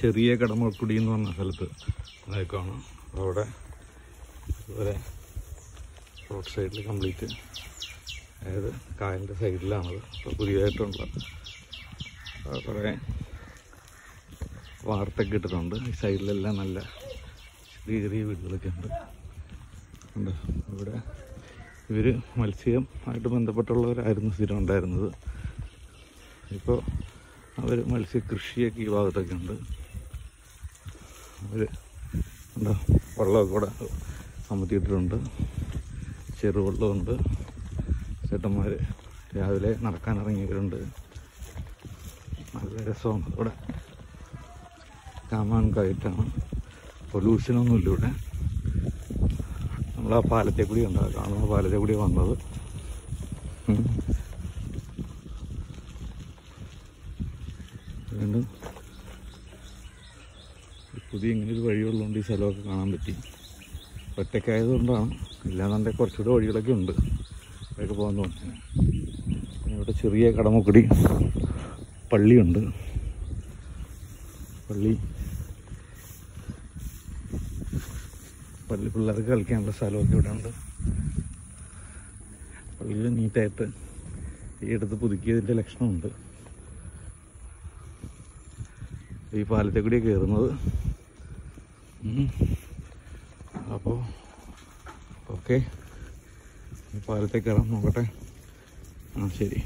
ചെറിയ കടമക്കുടി എന്ന് പറഞ്ഞ സ്ഥലത്ത് കാണാം. അവിടെ ഇതുവരെ റോഡ് സൈഡിൽ കംപ്ലീറ്റ് അതായത് കായലിന്റെ സൈഡിലാണത് അപ്പോൾ പുതിയതായിട്ടുള്ള കുറേ വാർത്തൊക്കെ ഇട്ടിട്ടുണ്ട്. ഈ സൈഡിലെല്ലാം നല്ല ചെറിയ ചെറിയ വീടുകളൊക്കെ ഉണ്ട്. ഉണ്ട്. ഇവിടെ ഇവർ മത്സ്യം ആയിട്ട് ബന്ധപ്പെട്ടുള്ളവരായിരുന്നു സ്ഥിരം ഉണ്ടായിരുന്നത്. ഇപ്പോൾ അവർ മത്സ്യകൃഷിയൊക്കെ ഈ ഭാഗത്തൊക്കെ ഉണ്ട്. അവർ എന്താ വെള്ളമൊക്കെ കൂടെ അമർത്തിയിട്ടിട്ടുണ്ട് ചെറുവെള്ളമുണ്ട്. ചേട്ടന്മാർ രാവിലെ നടക്കാൻ ഇറങ്ങിയവരുണ്ട്. നല്ല രസമാണ് ഇവിടെ. കാമാൻ കയറ്റാണ്. പൊല്യൂഷനൊന്നുമില്ല ഇവിടെ. നമ്മളാ പാലത്തെ കൂടി ഉണ്ട് ആ കാണുന്ന പാലത്തെ കൂടി വന്നത് വീണ്ടും പുതിയ ഇങ്ങനെ ഒരു വഴിയുള്ളതുകൊണ്ട് ഈ സ്ഥലമൊക്കെ കാണാൻ പറ്റി. ഒറ്റയ്ക്കായതുകൊണ്ടാണ്. ഇല്ലാന്നുണ്ടെങ്കിൽ കുറച്ചുകൂടെ വഴികളൊക്കെ ഉണ്ട്. അതൊക്കെ പോകാൻ തോന്നി ഇവിടെ ചെറിയ കടമുക്കടി പള്ളിയുണ്ട്. പള്ളി പള്ളി പിള്ളേർക്ക് കളിക്കാനുള്ള സ്ഥലമൊക്കെ ഇവിടെ ഉണ്ട് പള്ളിയിൽ നീറ്റായിട്ട് ഈ എടുത്ത് പുതുക്കിയതിന്റെ ലക്ഷണമുണ്ട്. ഈ പാലത്തെ കൂടി കയറുന്നത് അപ്പോൾ ഓക്കെ. ഈ പാലത്തെ കയറാം നോക്കട്ടെ. ആ ശരി.